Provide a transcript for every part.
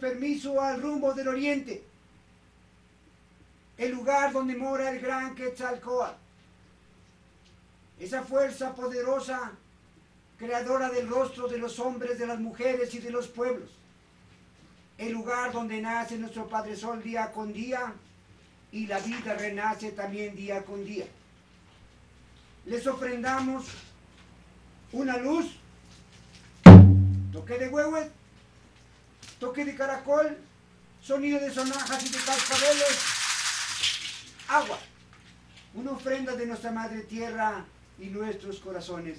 permiso al rumbo del oriente, el lugar donde mora el gran Quetzalcoatl, esa fuerza poderosa, creadora del rostro de los hombres, de las mujeres y de los pueblos, el lugar donde nace nuestro Padre Sol día con día y la vida renace también día con día. Les ofrendamos una luz, toque de huehuet, toque de caracol, sonido de sonajas y de cascabeles, agua, una ofrenda de nuestra Madre Tierra y nuestros corazones.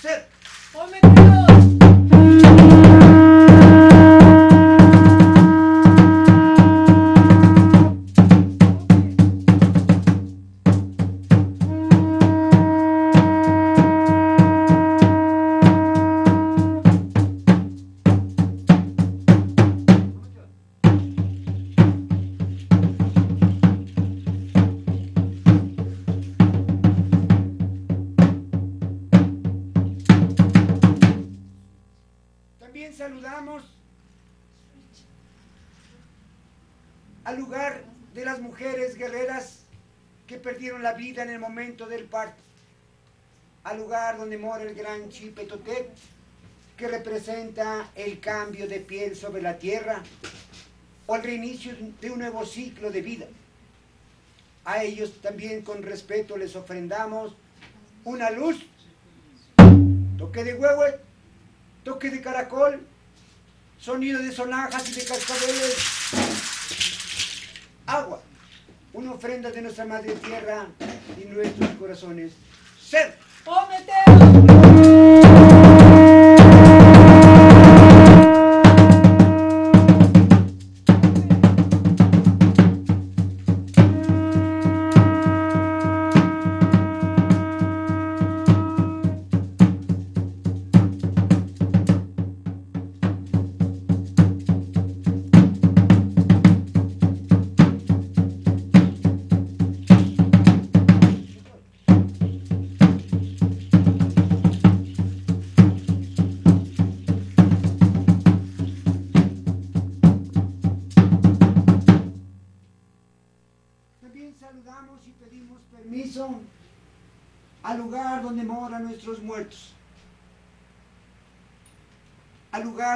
Ser. Vida en el momento del parto, al lugar donde mora el gran Chipetotec, que representa el cambio de piel sobre la tierra o el reinicio de un nuevo ciclo de vida. A ellos también con respeto les ofrendamos una luz, toque de huevo, toque de caracol, sonido de sonajas y de cascabeles, agua, una ofrenda de nuestra Madre Tierra y nuestros corazones. Ser. También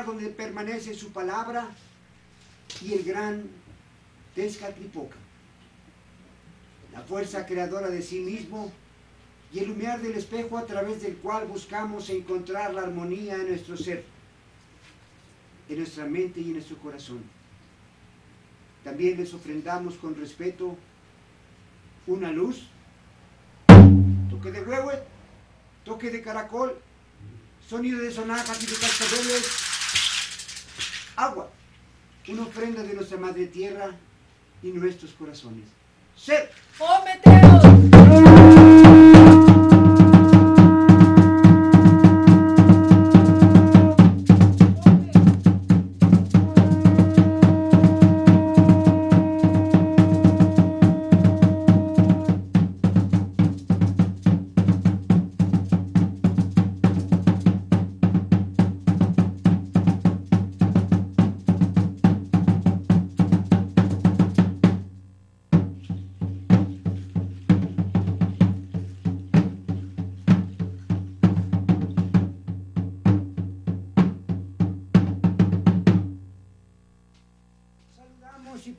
donde permanece su palabra y el gran Tezcatlipoca, la fuerza creadora de sí mismo y el humear del espejo a través del cual buscamos encontrar la armonía en nuestro ser, en nuestra mente y en nuestro corazón. También les ofrendamos con respeto una luz, toque de huevo, toque de caracol, sonido de sonajas y de cascabeles, agua, una ofrenda de nuestra Madre Tierra y nuestros corazones. Ser. Saludamos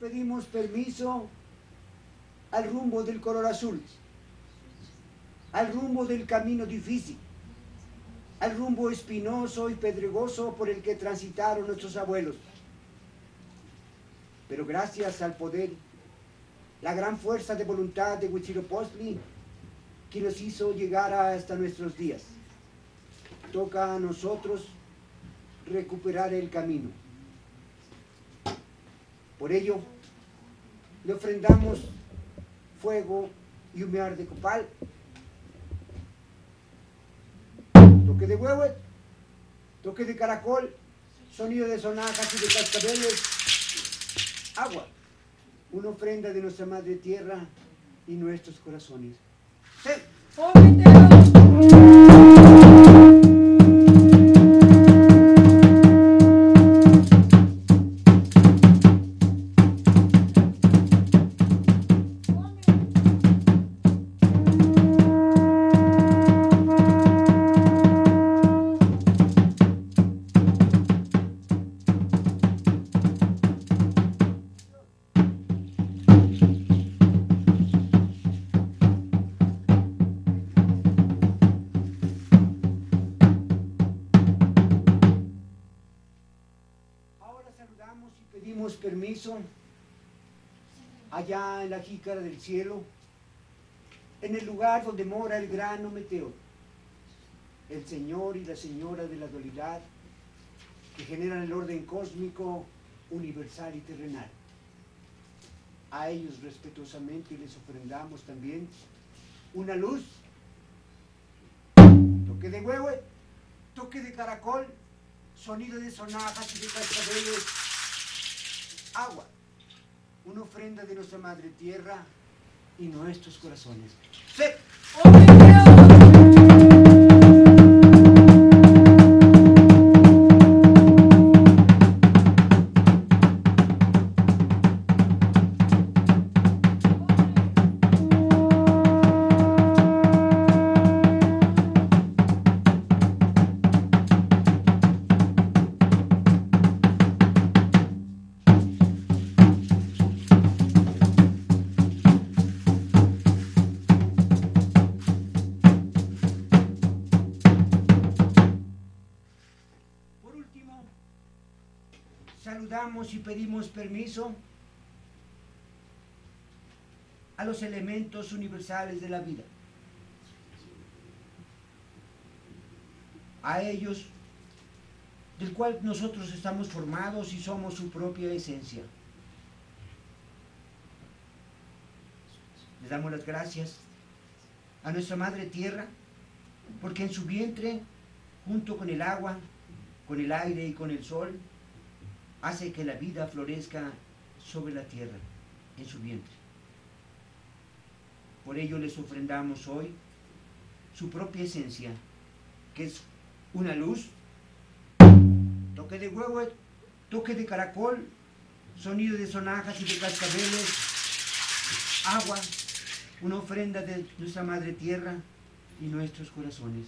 pedimos permiso al rumbo del color azul, al rumbo del camino difícil, al rumbo espinoso y pedregoso por el que transitaron nuestros abuelos. Pero gracias al poder, la gran fuerza de voluntad de Huitzilopochtli, que nos hizo llegar hasta nuestros días. Toca a nosotros recuperar el camino. Por ello, le ofrendamos fuego y humear de copal, toque de huevo, toque de caracol, sonido de sonajas y de cascabeles, agua, una ofrenda de nuestra Madre Tierra y nuestros corazones. ¡Sí! Del cielo, en el lugar donde mora el gran Ometeo, el Señor y la Señora de la dualidad, que generan el orden cósmico, universal y terrenal. A ellos respetuosamente les ofrendamos también una luz, toque de huevo, toque de caracol, sonido de sonajas y de cascabeles, agua, una ofrenda de nuestra Madre Tierra y nuestros corazones. Elementos universales de la vida. A ellos, del cual nosotros estamos formados y somos su propia esencia. Le damos las gracias a nuestra Madre Tierra, porque en su vientre, junto con el agua, con el aire y con el sol, hace que la vida florezca sobre la tierra, en su vientre. Por ello les ofrendamos hoy su propia esencia, que es una luz, toque de huevo, toque de caracol, sonido de sonajas y de cascabeles, agua, una ofrenda de nuestra Madre Tierra y nuestros corazones.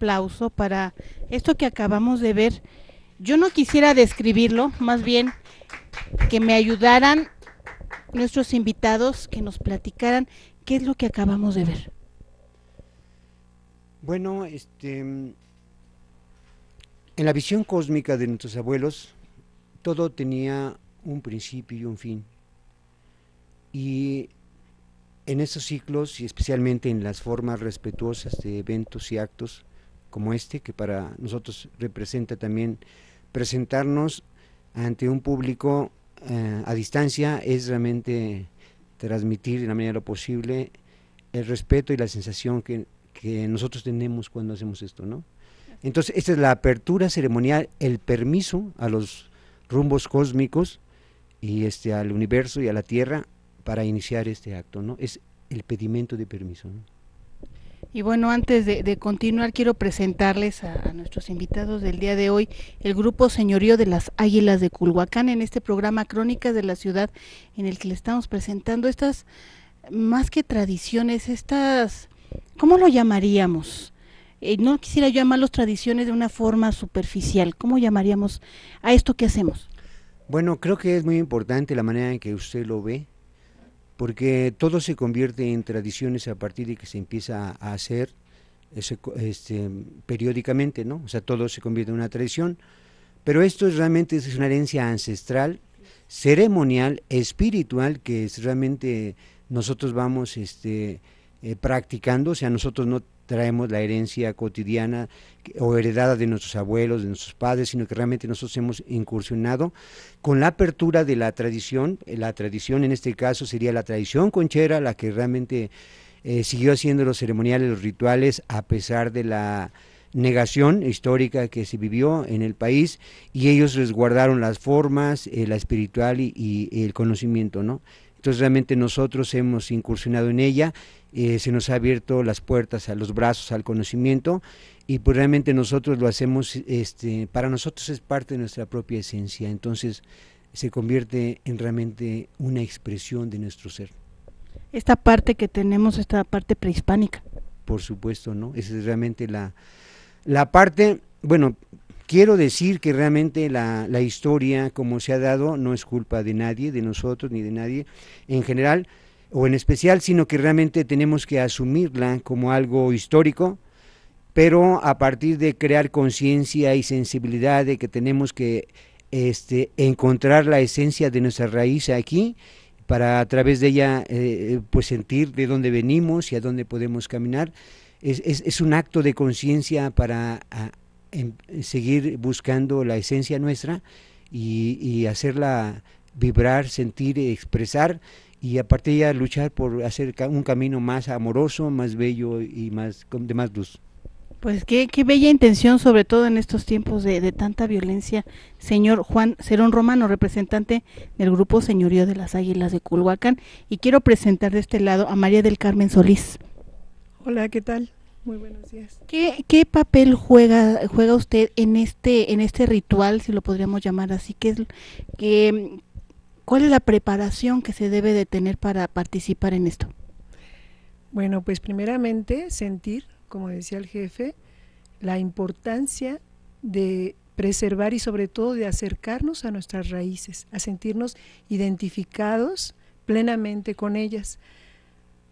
Aplauso para esto que acabamos de ver. Yo no quisiera describirlo, más bien que me ayudaran nuestros invitados, que nos platicaran qué es lo que acabamos de ver. Bueno, este, en la visión cósmica de nuestros abuelos, todo tenía un principio y un fin. Y en estos ciclos, y especialmente en las formas respetuosas de eventos y actos, como este, que para nosotros representa también presentarnos ante un público eh, a distancia, es realmente transmitir de la manera posible el respeto y la sensación que, que nosotros tenemos cuando hacemos esto, ¿no? Entonces, esta es la apertura ceremonial, el permiso a los rumbos cósmicos y este al universo y a la Tierra para iniciar este acto, ¿no? Es el pedimento de permiso. Y bueno, antes de, continuar, quiero presentarles a, nuestros invitados del día de hoy, el grupo Señorío de las Águilas de Culhuacán, en este programa Crónicas de la Ciudad, en el que le estamos presentando estas, más que tradiciones, estas, ¿cómo lo llamaríamos? Eh, no quisiera llamarlos tradiciones de una forma superficial, ¿cómo llamaríamos a esto que hacemos? Bueno, creo que es muy importante la manera en que usted lo ve, porque todo se convierte en tradiciones a partir de que se empieza a hacer este, periódicamente, ¿no? O sea, todo se convierte en una tradición, pero esto es realmente es una herencia ancestral ceremonial, espiritual, que es realmente nosotros vamos este, eh, practicando, o sea, nosotros no traemos la herencia cotidiana o heredada de nuestros abuelos, de nuestros padres, sino que realmente nosotros hemos incursionado con la apertura de la tradición, eh, la tradición en este caso sería la tradición conchera, la que realmente eh, siguió haciendo los ceremoniales, los rituales, a pesar de la negación histórica que se vivió en el país y ellos resguardaron las formas, eh, la espiritual y, el conocimiento, ¿no? Entonces realmente nosotros hemos incursionado en ella, eh, se nos ha abierto las puertas a los brazos al conocimiento y pues realmente nosotros lo hacemos, este, para nosotros es parte de nuestra propia esencia, entonces se convierte en realmente una expresión de nuestro ser. Esta parte que tenemos, esta parte prehispánica. Por supuesto, ¿no? Esa es realmente la, la parte, bueno, quiero decir que realmente la, la, historia como se ha dado no es culpa de nadie, de nosotros ni de nadie en general o en especial, sino que realmente tenemos que asumirla como algo histórico, pero a partir de crear conciencia y sensibilidad de que tenemos que este, encontrar la esencia de nuestra raíz aquí para a través de ella eh, pues sentir de dónde venimos y a dónde podemos caminar es, es, un acto de conciencia para em, seguir buscando la esencia nuestra y, hacerla vibrar, sentir, expresar y aparte ya luchar por hacer un camino más amoroso, más bello y más de más luz. Pues qué, qué bella intención, sobre todo en estos tiempos de, de, tanta violencia. Señor Juan Cerón Romano, representante del Grupo Señorío de las Águilas de Culhuacán. Y quiero presentar de este lado a María del Carmen Solís. Hola, ¿qué tal? Muy buenos días. ¿Qué, qué papel juega juega usted en este en este ritual, si lo podríamos llamar así? ¿Qué es, que, ¿Cuál es la preparación que se debe de tener para participar en esto? Bueno, pues primeramente sentir, como decía el jefe, la importancia de preservar y sobre todo de acercarnos a nuestras raíces, a sentirnos identificados plenamente con ellas.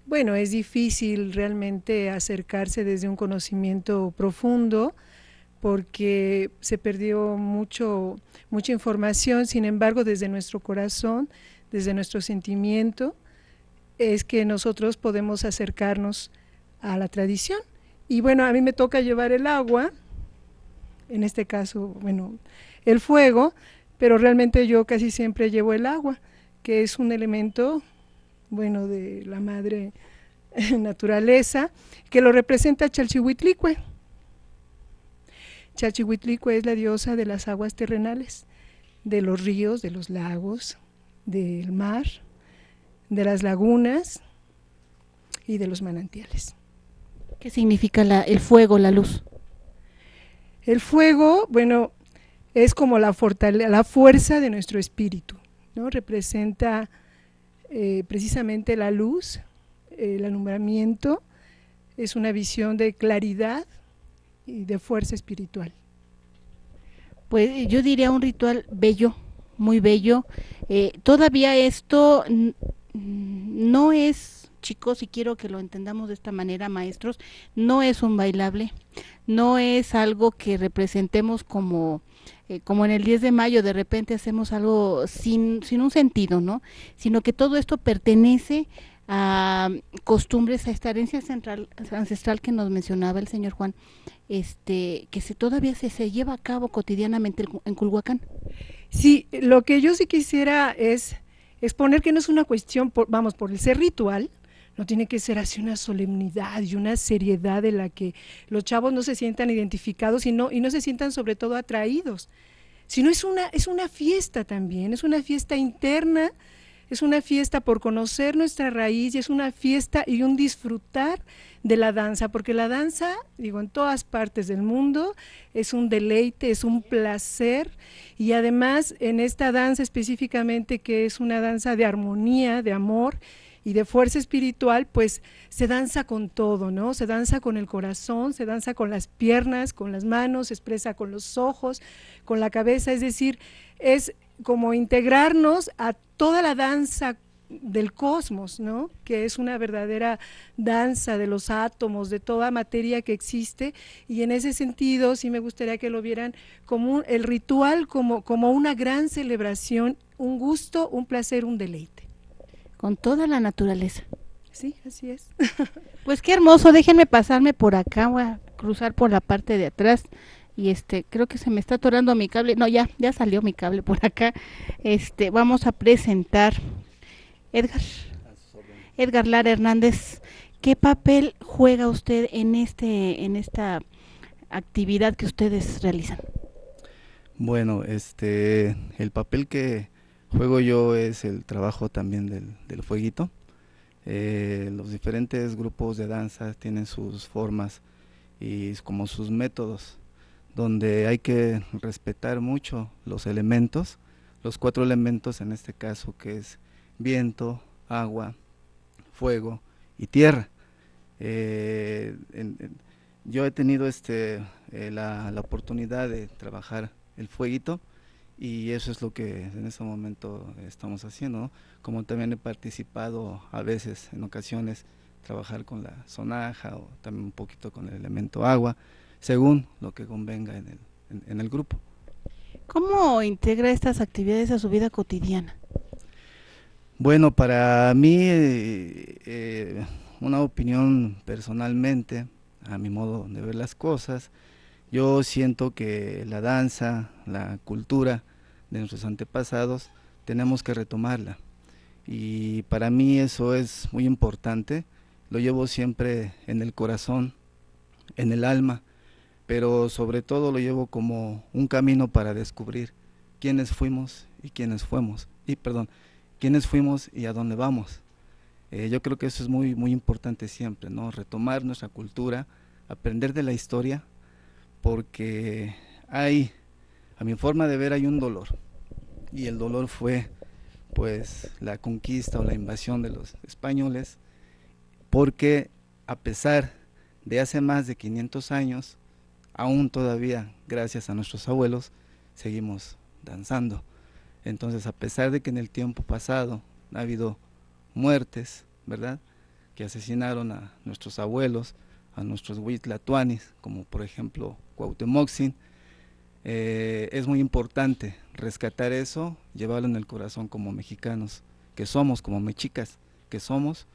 Bueno, es difícil realmente acercarse desde un conocimiento profundo porque se perdió mucho, mucha información, sin embargo, desde nuestro corazón, desde nuestro sentimiento, es que nosotros podemos acercarnos a la tradición. Y bueno, a mí me toca llevar el agua, en este caso, bueno, el fuego, pero realmente yo casi siempre llevo el agua, que es un elemento bueno, de la madre naturaleza, que lo representa Chalchihuitlicue. Chalchihuitlicue es la diosa de las aguas terrenales, de los ríos, de los lagos, del mar, de las lagunas y de los manantiales. ¿Qué significa la, el fuego, la luz? El fuego, bueno, es como la, la fuerza de nuestro espíritu, ¿no? Representa eh, precisamente la luz, el alumbramiento, es una visión de claridad de fuerza espiritual. Pues yo diría un ritual bello, muy bello. Eh, todavía esto no es, chicos, y quiero que lo entendamos de esta manera, maestros, no es un bailable, no es algo que representemos como eh, como en el 10 de mayo de repente hacemos algo sin, sin un sentido, ¿no? Sino que todo esto pertenece a costumbres, a esta herencia central, ancestral que nos mencionaba el señor Juan, este, que se, todavía se, se lleva a cabo cotidianamente en Culhuacán. Sí, lo que yo sí quisiera es exponer que no es una cuestión, por, vamos, por el ser ritual, no tiene que ser así una solemnidad y una seriedad de la que los chavos no se sientan identificados y no, y no se sientan sobre todo atraídos, sino es una, es una fiesta también, es una fiesta interna, es una fiesta por conocer nuestra raíz y es una fiesta y un disfrutar de la danza, porque la danza, digo, en todas partes del mundo es un deleite, es un placer y además en esta danza específicamente que es una danza de armonía, de amor, y de fuerza espiritual, pues se danza con todo, ¿no? Se danza con el corazón, se danza con las piernas, con las manos, se expresa con los ojos, con la cabeza, es decir, es como integrarnos a toda la danza del cosmos, ¿no? Que es una verdadera danza de los átomos, de toda materia que existe, y en ese sentido sí me gustaría que lo vieran como el ritual, como, como una gran celebración, un gusto, un placer, un deleite. Con toda la naturaleza. Sí, así es. pues qué hermoso, déjenme pasarme por acá, voy a cruzar por la parte de atrás y este creo que se me está atorando mi cable. No ya ya salió mi cable por acá. Este vamos a presentar Edgar Edgar Lara Hernández. Qué papel juega usted en este en esta actividad que ustedes realizan bueno este el papel que juego yo es el trabajo también del, del fueguito. Eh, los diferentes grupos de danza tienen sus formas y como sus métodos donde hay que respetar mucho los elementos, los cuatro elementos en este caso que es viento, agua, fuego y tierra. Eh, yo he tenido este, eh, la, oportunidad de trabajar el fueguito y eso es lo que en este momento estamos haciendo, como también he participado a veces, en ocasiones, trabajar con la sonaja o también un poquito con el elemento agua según lo que convenga en el, en, el grupo. ¿Cómo integra estas actividades a su vida cotidiana? Bueno, para mí, eh, eh, una opinión personalmente, a mi modo de ver las cosas, yo siento que la danza, la cultura de nuestros antepasados, tenemos que retomarla. Y para mí eso es muy importante, lo llevo siempre en el corazón, en el alma, pero sobre todo lo llevo como un camino para descubrir quiénes fuimos y quiénes fuimos, y perdón, quiénes fuimos y a dónde vamos. Eh, yo creo que eso es muy, muy importante siempre, ¿no? Retomar nuestra cultura, aprender de la historia, porque hay, a mi forma de ver, hay un dolor. Y el dolor fue, pues, la conquista o la invasión de los españoles, porque a pesar de hace más de 500 años, aún todavía, gracias a nuestros abuelos, seguimos danzando. Entonces, a pesar de que en el tiempo pasado ha habido muertes, ¿verdad? Que asesinaron a nuestros abuelos, a nuestros huitlatuanis, como por ejemplo Cuauhtemoxin, eh, es muy importante rescatar eso, llevarlo en el corazón como mexicanos, que somos, como mexicas, que somos,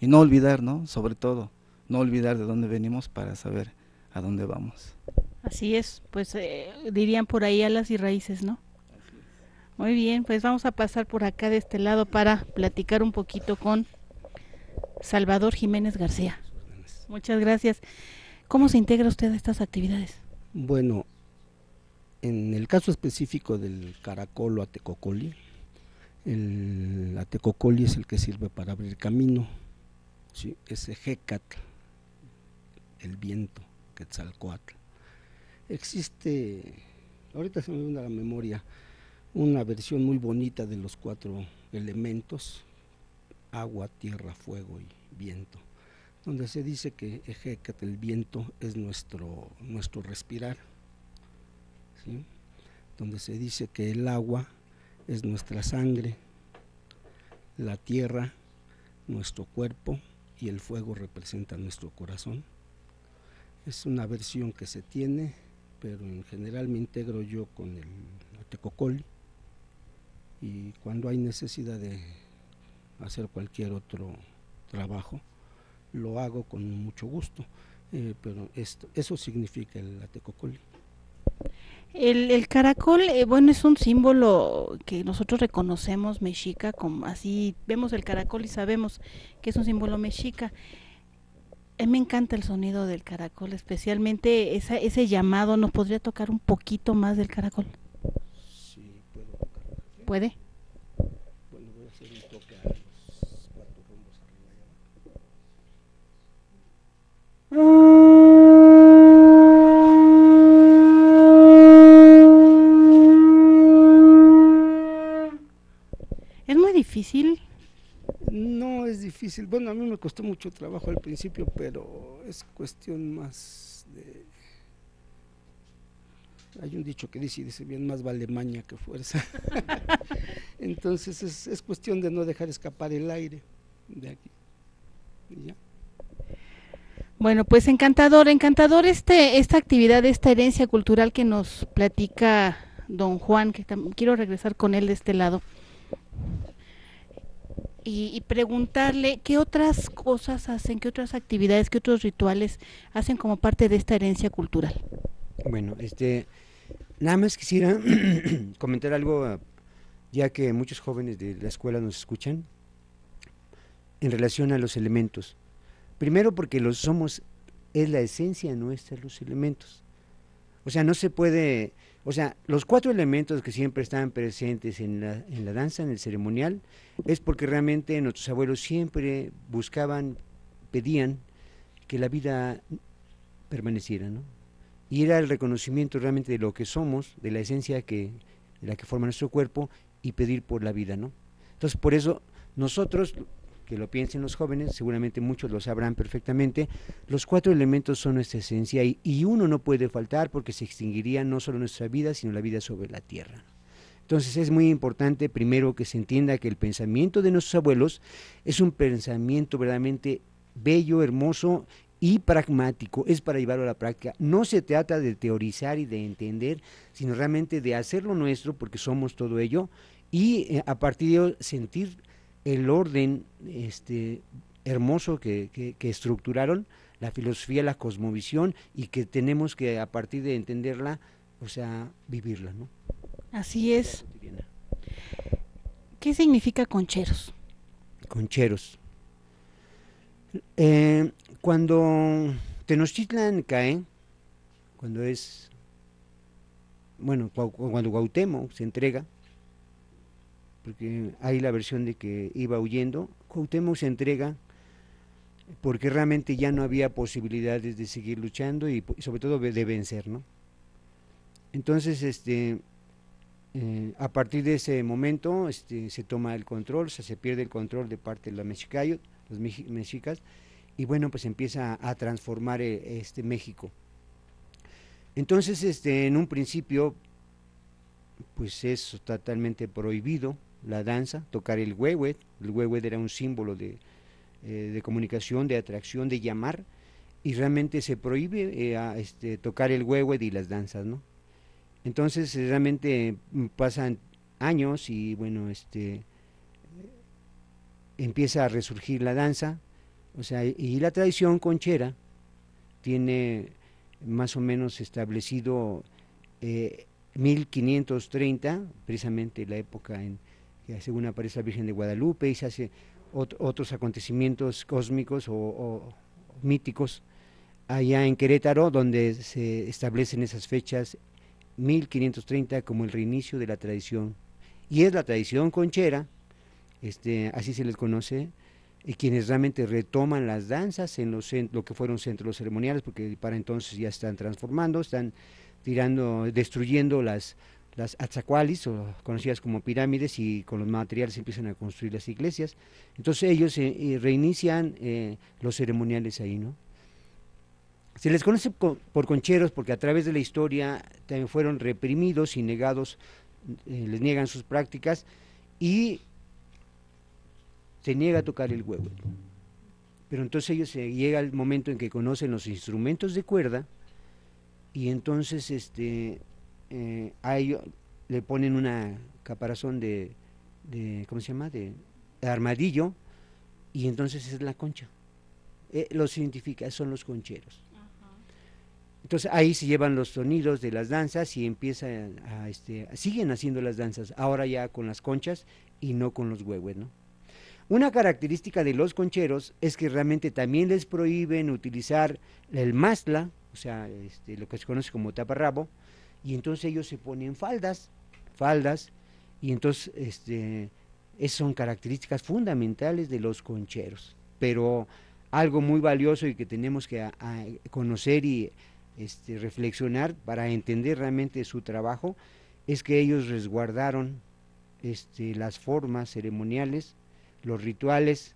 y no olvidar, ¿no? Sobre todo, no olvidar de dónde venimos para saber a dónde vamos. Así es, pues eh, dirían por ahí alas y raíces, ¿no? Muy bien, pues vamos a pasar por acá de este lado para platicar un poquito con Salvador Jiménez García. Muchas gracias. ¿Cómo se integra usted a estas actividades? Bueno, en el caso específico del caracol o atecocoli, el atecocoli es el que sirve para abrir camino, ¿sí? ese jecat, el viento, Quetzalcoatl. Existe, ahorita se me viene a la memoria, una versión muy bonita de los cuatro elementos, agua, tierra, fuego y viento, donde se dice que el viento, es nuestro, nuestro respirar, donde se dice que el agua es nuestra sangre, la tierra, nuestro cuerpo y el fuego representa nuestro corazón. Es una versión que se tiene, pero en general me integro yo con el tecocoli. Y cuando hay necesidad de hacer cualquier otro trabajo, lo hago con mucho gusto, eh, pero esto, eso significa el atecocoli. El, el caracol, eh, bueno, es un símbolo que nosotros reconocemos mexica, como así vemos el caracol y sabemos que es un símbolo mexica me encanta el sonido del caracol, especialmente esa, ese llamado. ¿Nos podría tocar un poquito más del caracol? Sí, puedo tocar. ¿Puede? Bueno, voy a hacer un toque a los cuatro rumbos Es muy difícil no es difícil. Bueno, a mí me costó mucho trabajo al principio, pero es cuestión más de... Hay un dicho que dice, dice bien, más vale maña que fuerza. Entonces es, es, cuestión de no dejar escapar el aire de aquí. ya. Bueno, pues encantador, encantador este, esta actividad, esta herencia cultural que nos platica don Juan, que quiero regresar con él de este lado. Y, y, preguntarle qué otras cosas hacen, qué otras actividades, qué otros rituales hacen como parte de esta herencia cultural. Bueno, este, nada más quisiera comentar algo, ya que muchos jóvenes de la escuela nos escuchan, en relación a los elementos. Primero porque los somos, es la esencia nuestra los elementos. O sea, no se puede, o sea, los cuatro elementos que siempre están presentes en la, en la danza, en el ceremonial, es porque realmente nuestros abuelos siempre buscaban, pedían que la vida permaneciera, ¿no? Y era el reconocimiento realmente de lo que somos, de la esencia que, de la que forma nuestro cuerpo, y pedir por la vida, ¿no? Entonces, por eso nosotros, que lo piensen los jóvenes, seguramente muchos lo sabrán perfectamente, los cuatro elementos son nuestra esencia y, uno no puede faltar porque se extinguiría no solo nuestra vida, sino la vida sobre la tierra. Entonces es muy importante primero que se entienda que el pensamiento de nuestros abuelos es un pensamiento verdaderamente bello, hermoso y pragmático, es para llevarlo a la práctica. No se trata de teorizar y de entender, sino realmente de hacerlo nuestro porque somos todo ello y eh, a partir de ello sentir el orden este, hermoso que, que, que, estructuraron, la filosofía, la cosmovisión, y que tenemos que, a partir de entenderla, o sea, vivirla, ¿no? Así es. ¿Qué significa concheros? Concheros. Eh, cuando Tenochtitlan cae, cuando es, bueno, cuando Cuauhtémoc se entrega, porque hay la versión de que iba huyendo, Cuauhtémoc se entrega porque realmente ya no había posibilidades de seguir luchando y, sobre todo de vencer, ¿no? Entonces, este, eh, a partir de ese momento este, se toma el control, o se pierde el control de parte de los mexicayos, los mexicas, y bueno, pues empieza a, a transformar eh, este México. Entonces, este, en un principio, pues es totalmente prohibido la danza, tocar el huehuet, el huehuet era un símbolo de, eh, de, comunicación, de atracción, de llamar, y realmente se prohíbe eh, este, tocar el huehuet y las danzas, ¿no? Entonces realmente pasan años y bueno, este empieza a resurgir la danza, o sea, y la tradición conchera tiene más o menos establecido eh, 1530, precisamente la época en según aparece la Virgen de Guadalupe y se hace ot otros acontecimientos cósmicos o, o, míticos allá en Querétaro, donde se establecen esas fechas 1530 como el reinicio de la tradición. Y es la tradición conchera, este, así se les conoce, y quienes realmente retoman las danzas en los lo que fueron centros ceremoniales, porque para entonces ya están transformando, están tirando, destruyendo las, las atzacualis, o conocidas como pirámides, y con los materiales empiezan a construir las iglesias. Entonces ellos eh, reinician eh, los ceremoniales ahí, ¿no? Se les conoce por concheros porque a través de la historia también fueron reprimidos y negados, eh, les niegan sus prácticas y se niega a tocar el huevo. Pero entonces ellos llega el momento en que conocen los instrumentos de cuerda y entonces este eh, a ellos le ponen una caparazón de, de ¿cómo se llama? De, de armadillo y entonces es la concha. Eh, los identifica, son los concheros. Entonces ahí se llevan los sonidos de las danzas y empiezan a, este, siguen haciendo las danzas, ahora ya con las conchas y no con los huevos, ¿no? Una característica de los concheros es que realmente también les prohíben utilizar el masla, o sea, este, lo que se conoce como taparrabo, y entonces ellos se ponen faldas, faldas, y entonces este, esas son características fundamentales de los concheros. Pero algo muy valioso y que tenemos que a, a conocer y este, reflexionar para entender realmente su trabajo es que ellos resguardaron este, las formas ceremoniales, los rituales,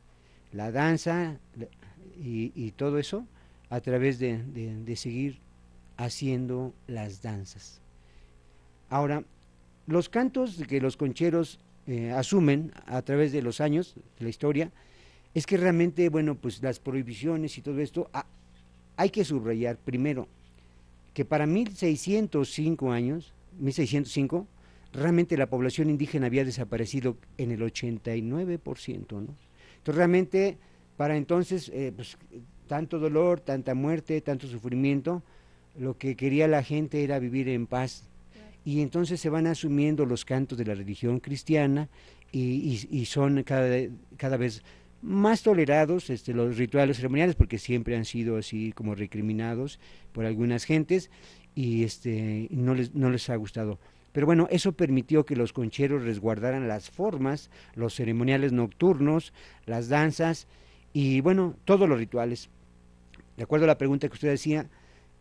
la danza y, todo eso a través de, de, seguir haciendo las danzas. Ahora, los cantos que los concheros eh, asumen a través de los años, de la historia, es que realmente, bueno, pues las prohibiciones y todo esto, ah, hay que subrayar primero que para 1605 años, 1605, realmente la población indígena había desaparecido en el 89%, ¿no? Entonces realmente para entonces, eh, pues, tanto dolor, tanta muerte, tanto sufrimiento, lo que quería la gente era vivir en paz. Y entonces se van asumiendo los cantos de la religión cristiana y, son cada, cada vez más tolerados este, los rituales ceremoniales porque siempre han sido así como recriminados por algunas gentes y este, no, les, no les ha gustado. Pero bueno, eso permitió que los concheros resguardaran las formas, los ceremoniales nocturnos, las danzas y bueno, todos los rituales. De acuerdo a la pregunta que usted decía,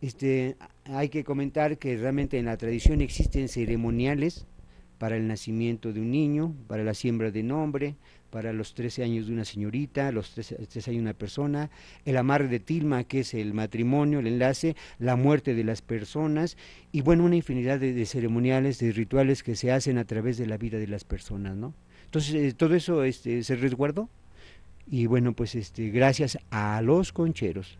este, hay que comentar que realmente en la tradición existen ceremoniales para el nacimiento de un niño, para la siembra de nombre, para los 13 años de una señorita, los 13, años de una persona, el amarre de tilma, que es el matrimonio, el enlace, la muerte de las personas, y bueno, una infinidad de, ceremoniales, de rituales que se hacen a través de la vida de las personas, ¿no? Entonces, eh, todo eso este, se resguardó y bueno, pues este, gracias a los concheros.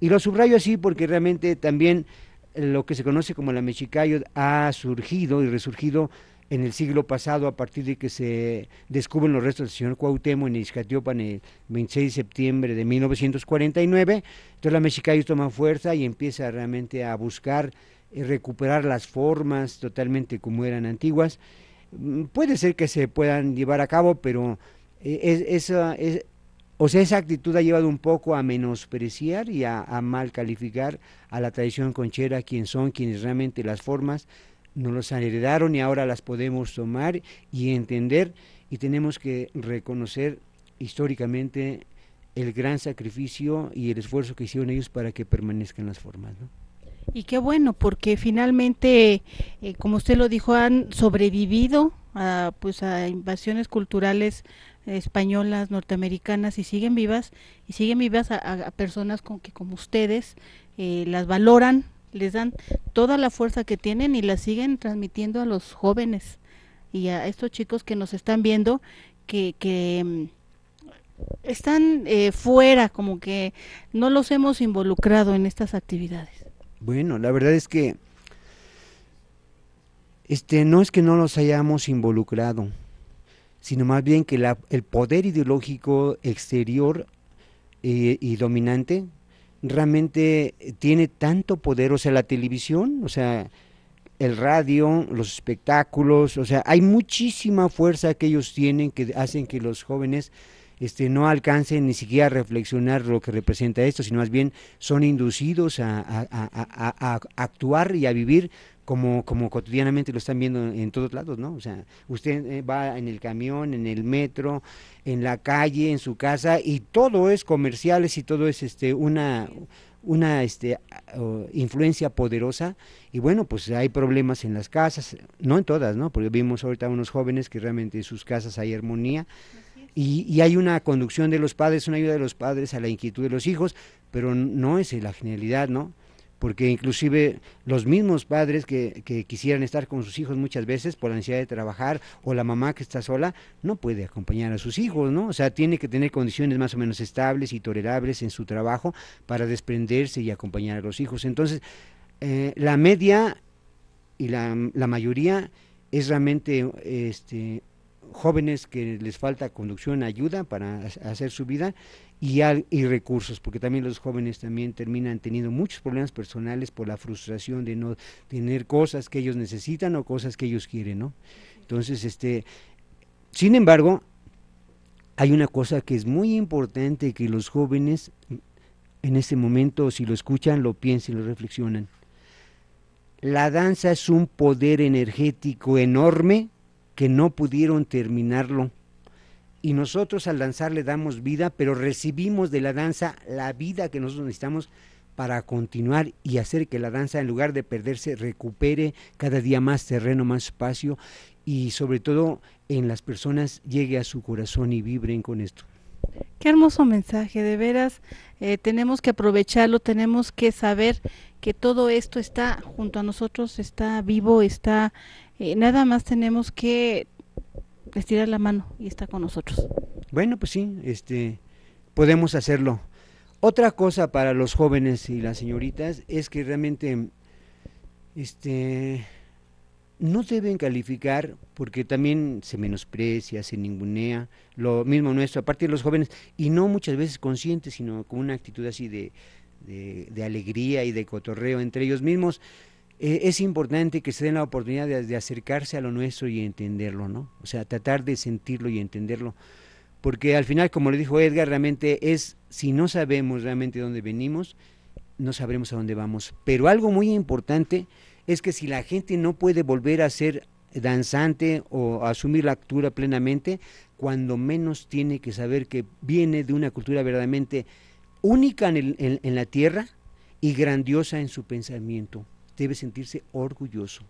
Y lo subrayo así porque realmente también lo que se conoce como la Mexicayo ha surgido y resurgido en el siglo pasado a partir de que se descubren los restos del señor Cuauhtémoc en Izcatiopan el 26 de septiembre de 1949. Entonces la Mexicayo toma fuerza y empieza realmente a buscar y recuperar las formas totalmente como eran antiguas. Mm, puede ser que se puedan llevar a cabo, pero eh, es, es, o sea, esa actitud ha llevado un poco a menospreciar y a, mal calificar a la tradición conchera, quien son, quienes realmente las formas nos las heredaron y ahora las podemos tomar y entender y tenemos que reconocer históricamente el gran sacrificio y el esfuerzo que hicieron ellos para que permanezcan las formas. ¿no? Y qué bueno, porque finalmente, eh, como usted lo dijo, han sobrevivido a, pues, a invasiones culturales españolas, norteamericanas y siguen vivas y siguen vivas a, personas con que como ustedes eh, las valoran, les dan toda la fuerza que tienen y la siguen transmitiendo a los jóvenes y a estos chicos que nos están viendo que, que mm, están eh, fuera, como que no los hemos involucrado en estas actividades. Bueno, la verdad es que este no es que no los hayamos involucrado, sino más bien que el poder ideológico exterior eh, y dominante realmente tiene tanto poder, o sea, la televisión, o sea, el radio, los espectáculos, o sea, hay muchísima fuerza que ellos tienen que hacen que los jóvenes este, no alcancen ni siquiera a reflexionar lo que representa esto, sino más bien son inducidos a actuar y a vivir como, como cotidianamente lo están viendo en todos lados, ¿no? O sea, usted eh, va en el camión, en el metro, en la calle, en su casa, y todo es comerciales y todo es este una una este, influencia poderosa y bueno, pues hay problemas en las casas, no en todas, ¿no? Porque vimos ahorita unos jóvenes que realmente en sus casas hay armonía y, y, hay una conducción de los padres, una ayuda de los padres a la inquietud de los hijos, pero no es la genialidad, ¿no? Porque inclusive los mismos padres que, quisieran estar con sus hijos muchas veces por la necesidad de trabajar o la mamá que está sola no puede acompañar a sus hijos, ¿no? O sea, tiene que tener condiciones más o menos estables y tolerables en su trabajo para desprenderse y acompañar a los hijos. Entonces, eh, la media y la, la mayoría es realmente este, jóvenes que les falta conducción, ayuda para hacer su vida y, y recursos, porque también los jóvenes también terminan teniendo muchos problemas personales por la frustración de no tener cosas que ellos necesitan o cosas que ellos quieren, ¿no? Entonces, este, sin embargo, hay una cosa que es muy importante que los jóvenes en este momento, si lo escuchan, lo piensen, lo reflexionan. La danza es un poder energético enorme que no pudieron terminarlo y nosotros al danzar le damos vida, pero recibimos de la danza la vida que nosotros necesitamos para continuar y hacer que la danza, en lugar de perderse, recupere cada día más terreno, más espacio y sobre todo en las personas llegue a su corazón y vibren con esto. Qué hermoso mensaje, de veras, eh, tenemos que aprovecharlo, tenemos que saber que todo esto está junto a nosotros, está vivo, está, eh, nada más tenemos que estirar la mano y está con nosotros. Bueno, pues sí, este, podemos hacerlo. Otra cosa para los jóvenes y las señoritas es que realmente este, no deben calificar porque también se menosprecia, se ningunea, lo mismo nuestro, aparte de los jóvenes, y no muchas veces conscientes, sino con una actitud así de, de, alegría y de cotorreo entre ellos mismos. Eh, es importante que se den la oportunidad de, acercarse a lo nuestro y entenderlo, ¿no? O sea, tratar de sentirlo y entenderlo. Porque al final, como le dijo Edgar, realmente es, si no sabemos realmente dónde venimos, no sabremos a dónde vamos. Pero algo muy importante es que si la gente no puede volver a ser danzante o asumir la cultura plenamente, cuando menos tiene que saber que viene de una cultura verdaderamente única en, la tierra y grandiosa en su pensamiento. Debe sentirse orgulloso,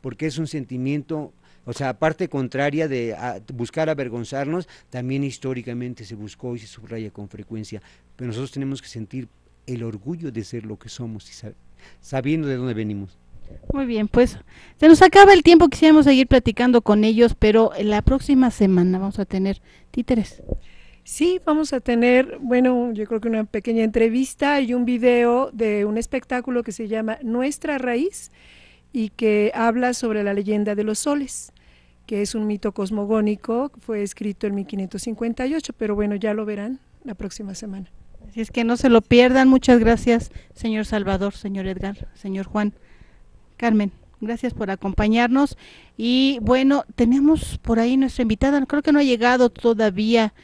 porque es un sentimiento, o sea, aparte contraria de buscar avergonzarnos, también históricamente se buscó y se subraya con frecuencia, pero nosotros tenemos que sentir el orgullo de ser lo que somos y sabiendo de dónde venimos. Muy bien, pues se nos acaba el tiempo, quisiéramos seguir platicando con ellos, pero la próxima semana vamos a tener títeres. Sí, vamos a tener, bueno, yo creo que una pequeña entrevista y un video de un espectáculo que se llama Nuestra Raíz y que habla sobre la leyenda de los soles, que es un mito cosmogónico, fue escrito en 1558, pero bueno, ya lo verán la próxima semana. Así es que no se lo pierdan. Muchas gracias, señor Salvador, señor Edgar, señor Juan. Carmen, gracias por acompañarnos. Y bueno, tenemos por ahí nuestra invitada, creo que no ha llegado todavía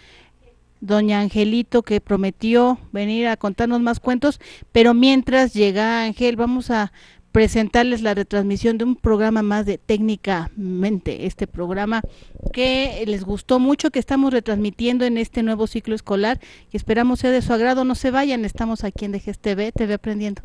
doña Angelito que prometió venir a contarnos más cuentos, pero mientras llega Ángel, vamos a presentarles la retransmisión de un programa más de técnicamente, este programa que les gustó mucho, que estamos retransmitiendo en este nuevo ciclo escolar y esperamos sea de su agrado. No se vayan, estamos aquí en DGSTV, TV Aprendiendo.